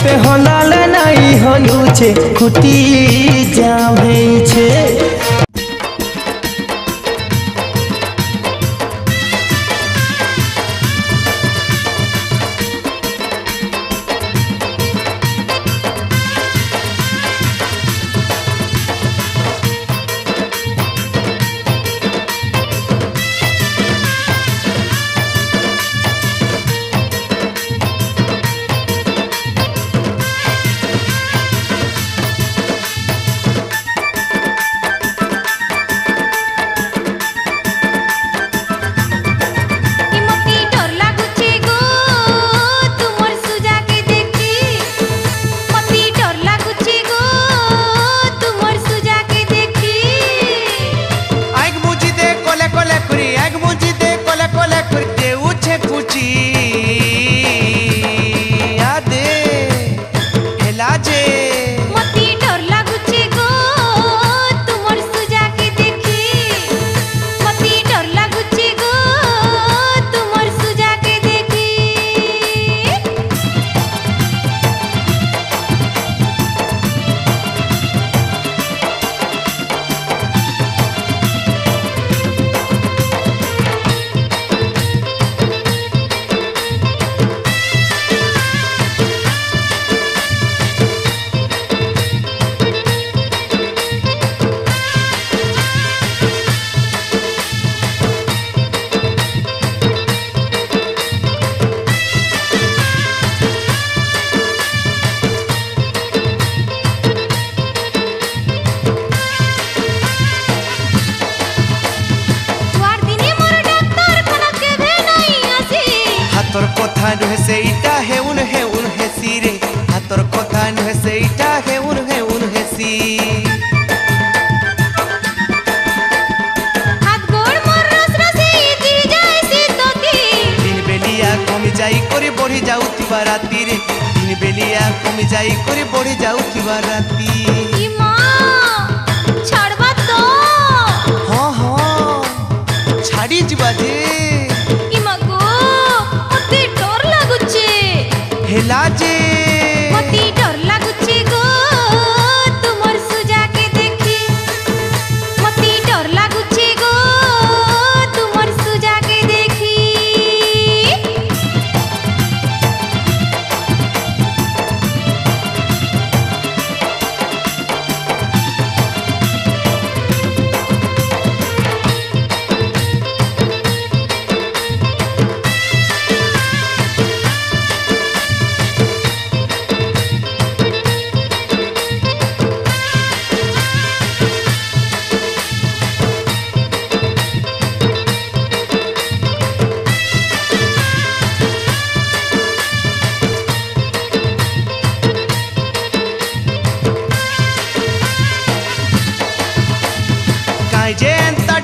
पे हलाल नहीं होलू छे खुटी जावे छे নুহে সেইটা হেউন হেউন হেসি রে হাতর কথা নুহে সেইটা হেউন হেউন হেসি কমি যাই করে বড়ি যাউথিবা রাতিরে। দিন বেলিয়া কমি যাই করে বড়ি যাউথিবা রাতি। ছাড়বা তো। হ্যাঁ হ্যাঁ ছাড়ি যা যে। 简单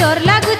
তোর লাগু